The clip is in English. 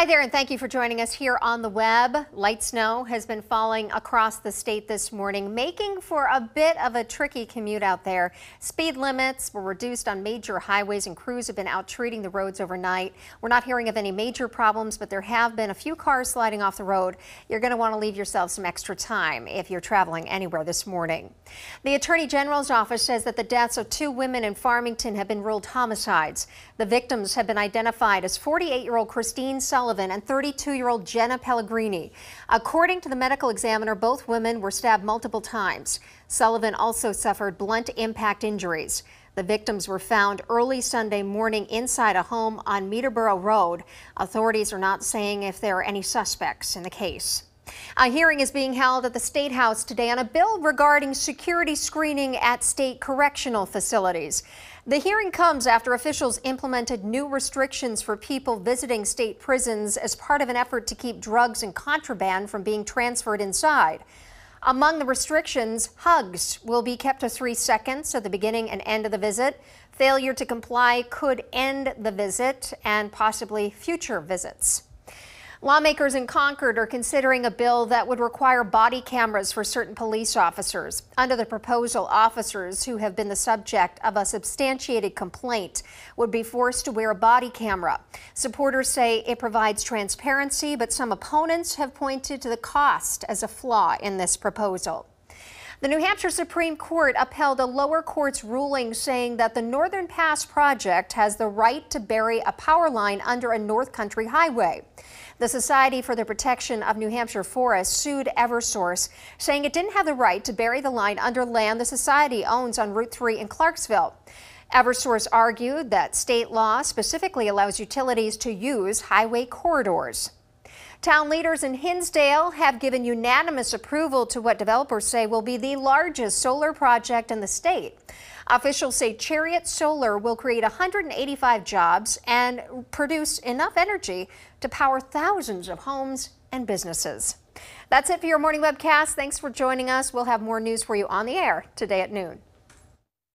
Hi there, and thank you for joining us here on the web. Light snow has been falling across the state this morning, making for a bit of a tricky commute out there. Speed limits were reduced on major highways, and crews have been out treating the roads overnight. We're not hearing of any major problems, but there have been a few cars sliding off the road. You're going to want to leave yourself some extra time if you're traveling anywhere this morning. The Attorney General's office says that the deaths of two women in Farmington have been ruled homicides. The victims have been identified as 48-year-old Christine Sullivan Sullivan and 32-year-old Jenna Pellegrini. According to the medical examiner, both women were stabbed multiple times. Sullivan also suffered blunt impact injuries. The victims were found early Sunday morning inside a home on Meaderboro Road. Authorities are not saying if there are any suspects in the case. A hearing is being held at the State House today on a bill regarding security screening at state correctional facilities. The hearing comes after officials implemented new restrictions for people visiting state prisons as part of an effort to keep drugs and contraband from being transferred inside. Among the restrictions, hugs will be kept to three seconds at the beginning and end of the visit. Failure to comply could end the visit and possibly future visits. Lawmakers in Concord are considering a bill that would require body cameras for certain police officers. Under the proposal, officers who have been the subject of a substantiated complaint would be forced to wear a body camera. Supporters say it provides transparency, but some opponents have pointed to the cost as a flaw in this proposal. The New Hampshire Supreme Court upheld a lower court's ruling saying that the Northern Pass project has the right to bury a power line under a North Country highway. The Society for the Protection of New Hampshire Forests sued Eversource, saying it didn't have the right to bury the line under land the Society owns on Route 3 in Clarksville. Eversource argued that state law specifically allows utilities to use highway corridors. Town leaders in Hinsdale have given unanimous approval to what developers say will be the largest solar project in the state. Officials say Chariot Solar will create 185 jobs and produce enough energy to power thousands of homes and businesses. That's it for your morning webcast. Thanks for joining us. We'll have more news for you on the air today at noon.